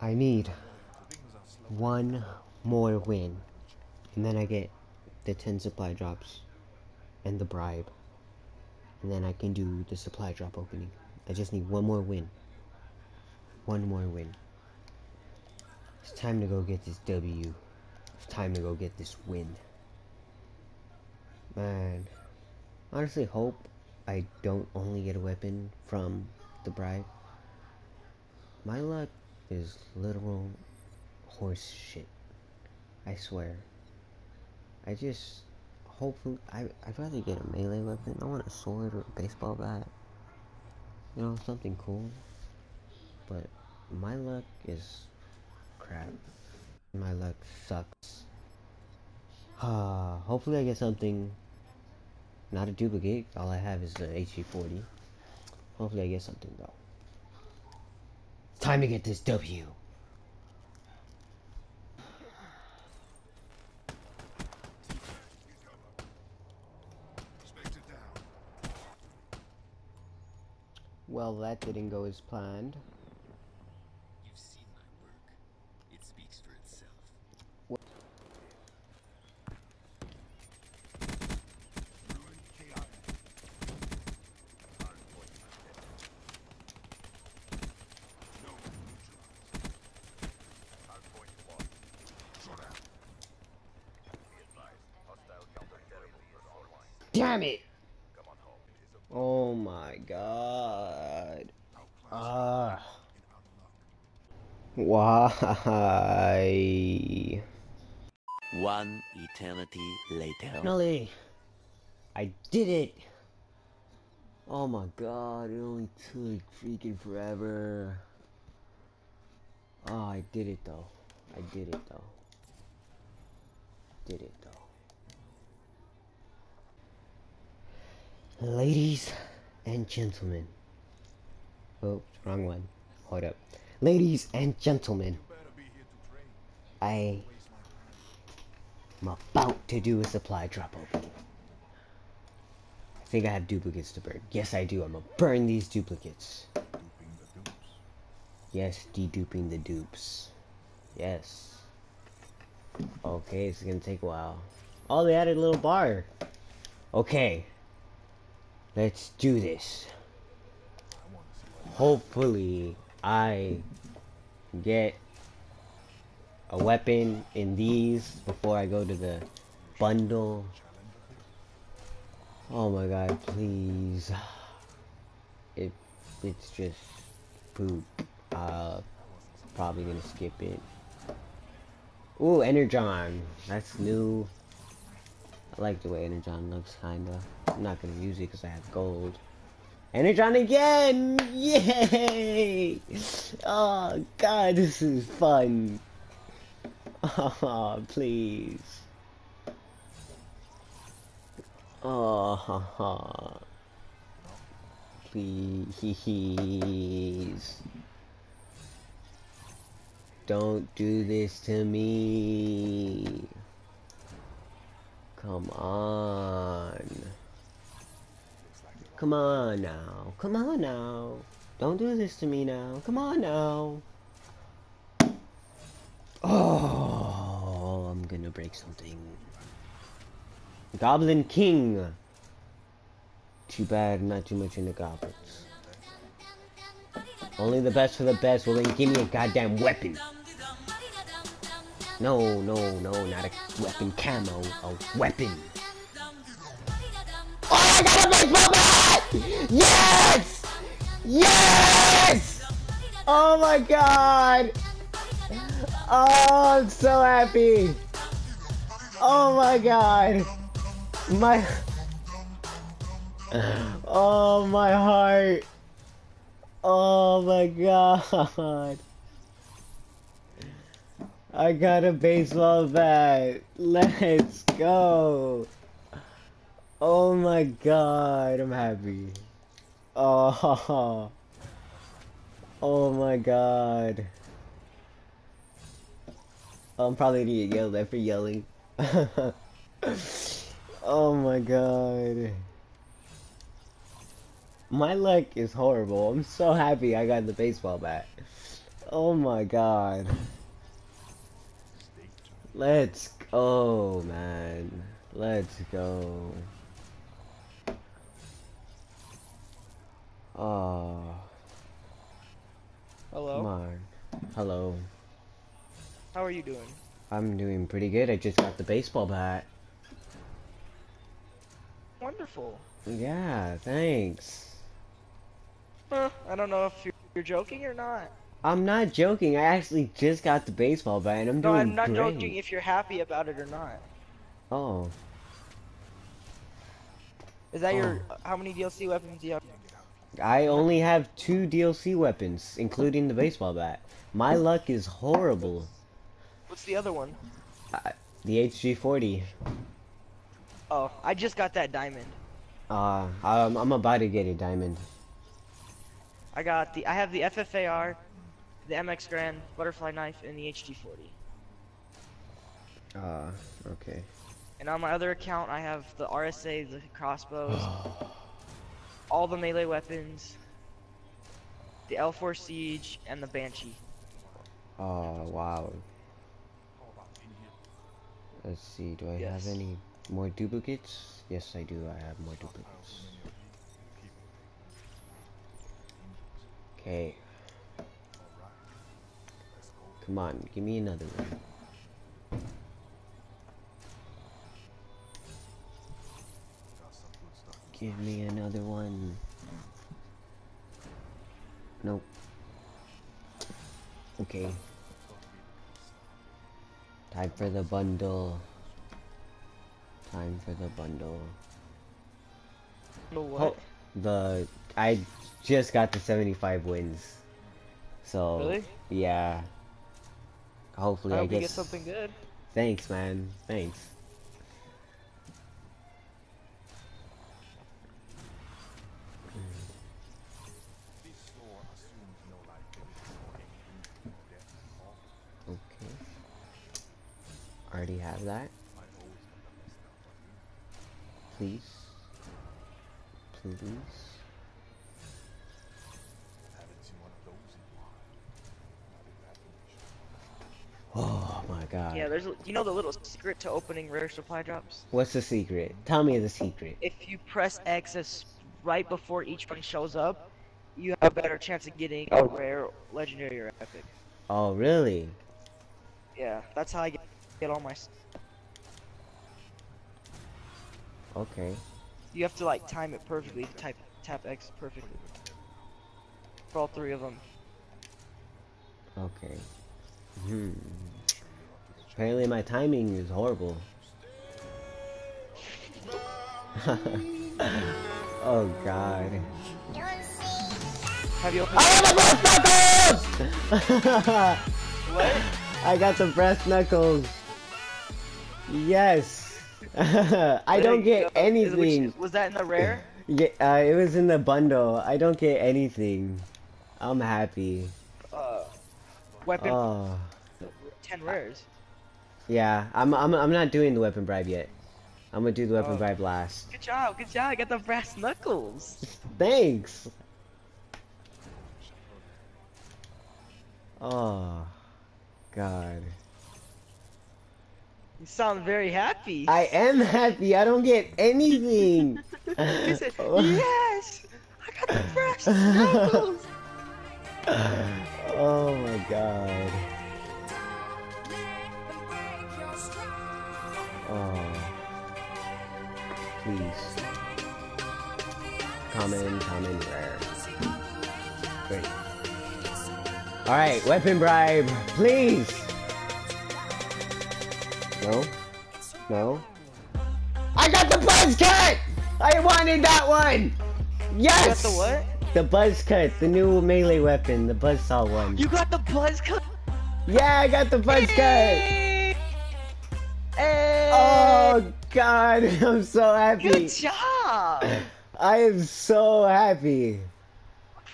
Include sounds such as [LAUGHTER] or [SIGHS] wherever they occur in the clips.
I need one more win. And then I get the 10 supply drops and the bribe. And then I can do the supply drop opening. I just need one more win. One more win. It's time to go get this W. It's time to go get this win. Man. Honestly, hope I don't only get a weapon from the bribe. My luck is literal horse shit. I swear. I just hopefully I I'd rather get a melee weapon. I want a sword or a baseball bat. You know, something cool. But my luck is crap. My luck sucks. Ah, hopefully I get something not a duplicate. All I have is the HG40. Hopefully I get something though. It's time to get this W. Well, that didn't go as planned. Damn it! Oh my god. Ah. Why? One eternity later. Finally! I did it! Oh my god, it only took freaking forever. Oh, I did it though. I did it though. Did it though. Ladies and gentlemen. Oh, wrong one. Hold up. Ladies and gentlemen. I am about to do a supply drop opening. I think I have duplicates to burn. Yes, I do. I'm gonna burn these duplicates. Yes, deduping the dupes. Yes. Okay, it's gonna take a while. Oh, they added a little bar. Okay. Let's do this. Hopefully, I get a weapon in these before I go to the bundle. Oh my god, please. If it's just poop, uh, probably gonna skip it. Ooh, Energon. That's new. I like the way Energon looks, kinda. I'm not gonna use it because I have gold. Energon again! Yay! Oh god, this is fun. Oh, please. Oh, ha, ha. please. Don't do this to me. Come on. Come on now. Come on now. Don't do this to me now. Come on now. Oh, I'm gonna break something. Goblin King. Too bad, not too much into goblins. Only the best for the best. Well, then give me a goddamn weapon. No, no, no, not a weapon camo. A weapon. Oh, I got a bat! Yes! Yes! Oh my god! Oh, I'm so happy! Oh my god! My... [SIGHS] Oh, my heart! Oh my god! I got a baseball bat! Let's go! Oh my god, I'm happy. Oh, [LAUGHS] oh my god. I'm probably gonna get yelled at for yelling. [LAUGHS] oh my god. My luck is horrible. I'm so happy I got the baseball bat. Oh my god. Let's go, man. Let's go. Oh, Hello. come on. Hello. How are you doing? I'm doing pretty good. I just got the baseball bat. Wonderful. Yeah, thanks. Huh, I don't know if you're, you're joking or not. I'm not joking. I actually just got the baseball bat and I'm No, doing I'm not great. joking if you're happy about it or not. Oh, Is that your how many DLC weapons do you have? I only have two DLC weapons, including the baseball bat. My luck is horrible. What's the other one? The HG40. Oh, I just got that diamond. Uh, I'm, I'm about to get a diamond. I got the I have the FFAR, the MX Garand, butterfly knife, and the HG40. Uh, okay. And on my other account, I have the RSA, the crossbows, [GASPS] all the melee weapons, the L4 Siege, and the Banshii. Oh, wow. Let's see, do I Yes. have any more duplicates? Yes, I do. I have more duplicates. Okay. Come on, give me another one. Give me another one. Nope. Okay. Time for the bundle. Time for the bundle. The what? Oh, the I just got the 75 wins. So Really? yeah. Hopefully I I, guess get something good. Thanks, man. Thanks. Okay. Already have that. Please. Please. Oh my god. Yeah, there's you know the little secret to opening rare supply drops. What's the secret? Tell me the secret. If you press X right before each one shows up, you have a better chance of getting a rare, legendary, or epic. Oh, really? Yeah, that's how I get, get all my. Okay. You have to like time it perfectly. Type tap X perfectly. For all three of them. Okay. Hmm. Apparently my timing is horrible. [LAUGHS] oh god. Have you opened? I got the brass knuckles! [LAUGHS] What? I got the brass knuckles. Yes. [LAUGHS] I don't get go. Is- anything. was that in the rare? Yeah, uh, it was in the bundle. I don't get anything. I'm happy. Uh, weapon. Oh. Ten rares. Yeah, I'm, I'm, I'm not doing the weapon bribe yet. I'm gonna do the weapon Oh. bribe last. Good job. Good job. I got the brass knuckles. Thanks. Oh, God. You sound very happy. I am happy. I don't get anything. [LAUGHS] You said, yes! I got the brass [LAUGHS] knuckles! oh my God. Oh. Please. Common, common, rare. Great. Alright, weapon bribe, please! No? No? I got the buzz cut! I wanted that one! Yes! You got the what? The buzz cut, the new melee weapon, the buzzsaw one. You got the buzz cut! Yeah, I got the buzz cut! Hey! Oh god, [LAUGHS] I'm so happy. Good job! I am so happy.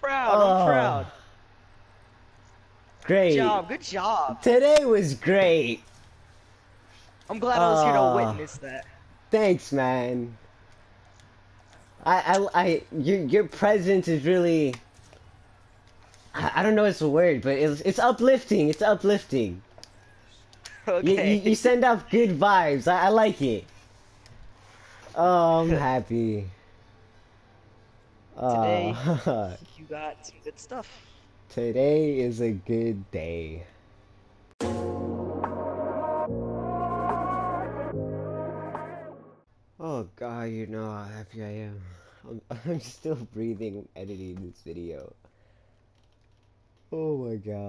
proud, Oh. I'm proud. Oh. Great. Good job, good job. Today was great. I'm glad I was here Oh. to witness that. Thanks, man. I, I, I your, your presence is really. I, I, I don't know it's a word, but it's it's uplifting. It's uplifting. [LAUGHS] You, Okay. you, you send out good vibes. I, I like it. Oh, I'm [LAUGHS] happy. Today- Uh, you got some good stuff. today is a good day. Oh god, you know how happy I am. I'm, [LAUGHS] I'm still breathing editing this video. Oh my god.